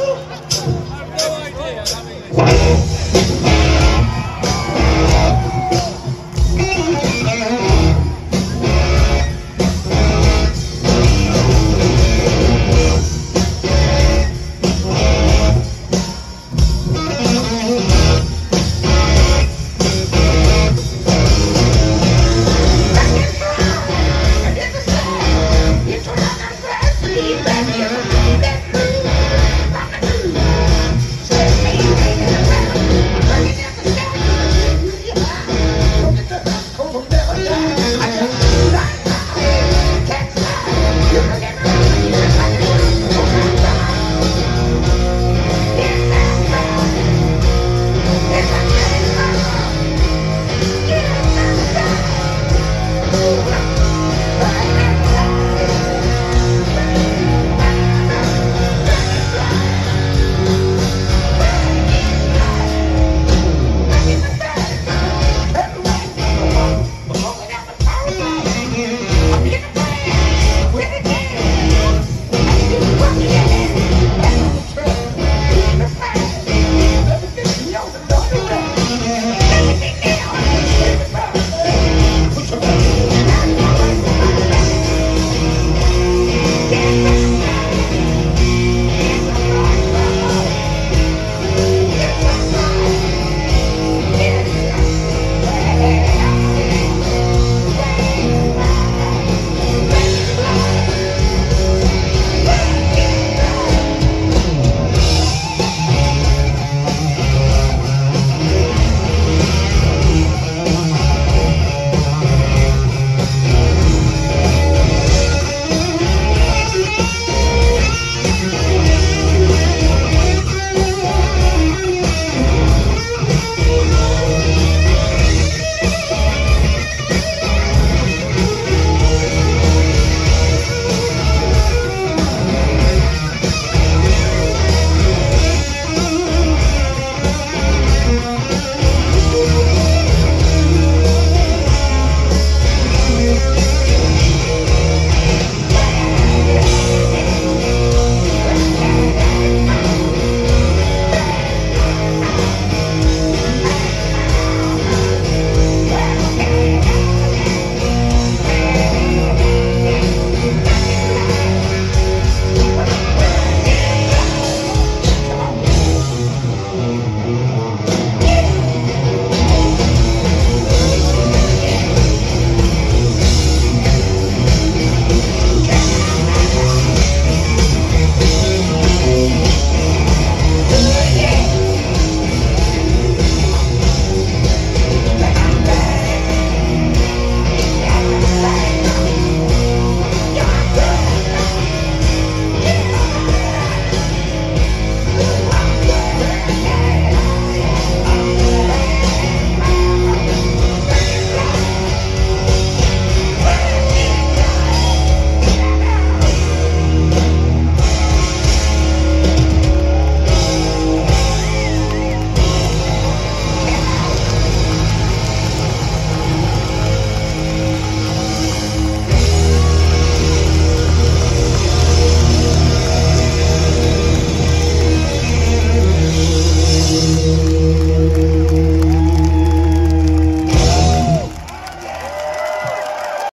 I have no idea. I mean, know